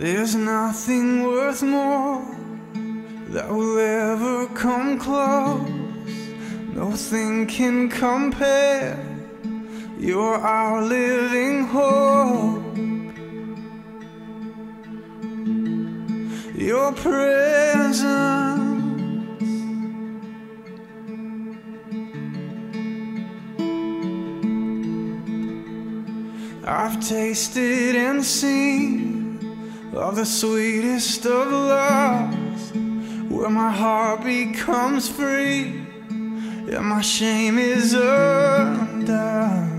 There's nothing worth more that will ever come close. Nothing can compare. You're our living hope. Your presence. I've tasted and seen of the sweetest of loves, where my heart becomes free and my shame is undone.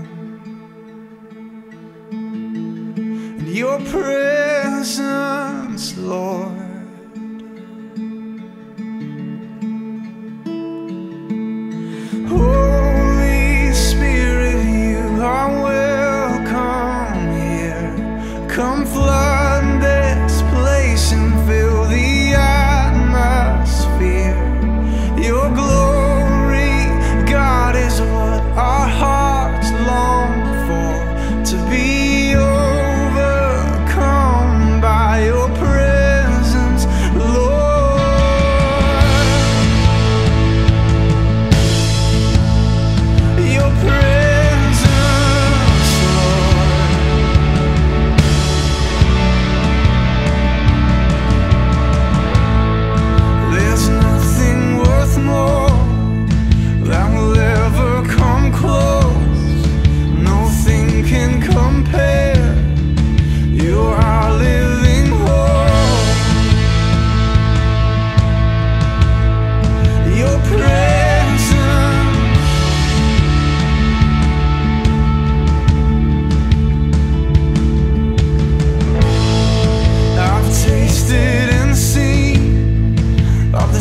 In your presence, Lord. Holy Spirit, you are welcome here. Come fly chasing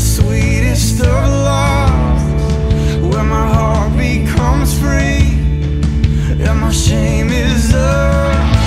sweetest of loves Where my heart becomes free And my shame is up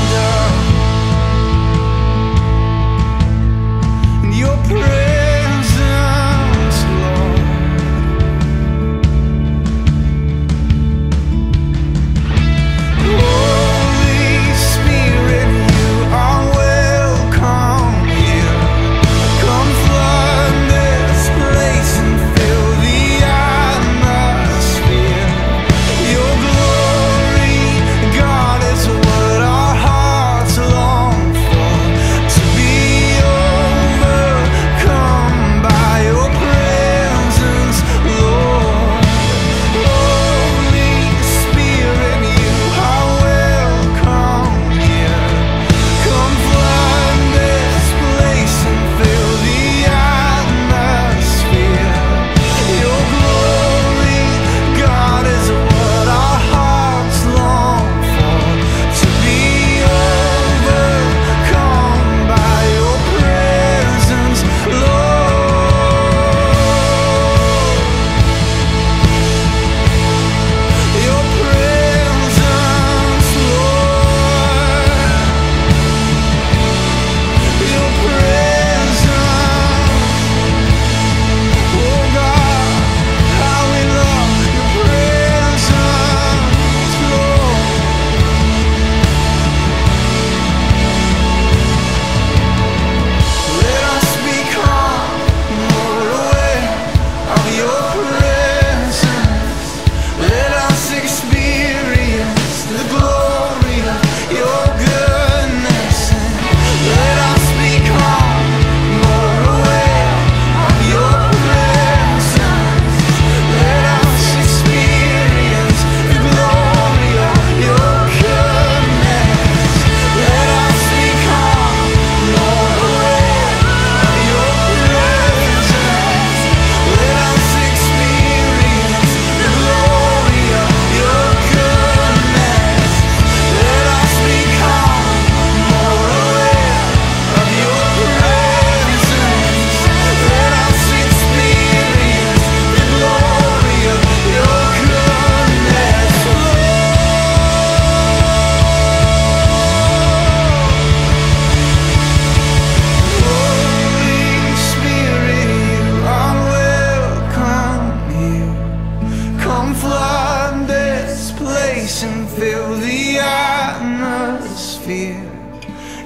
fear.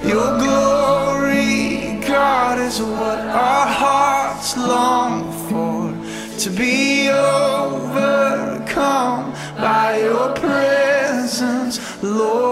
Your glory, God, is what our hearts long for. To be overcome by your presence, Lord.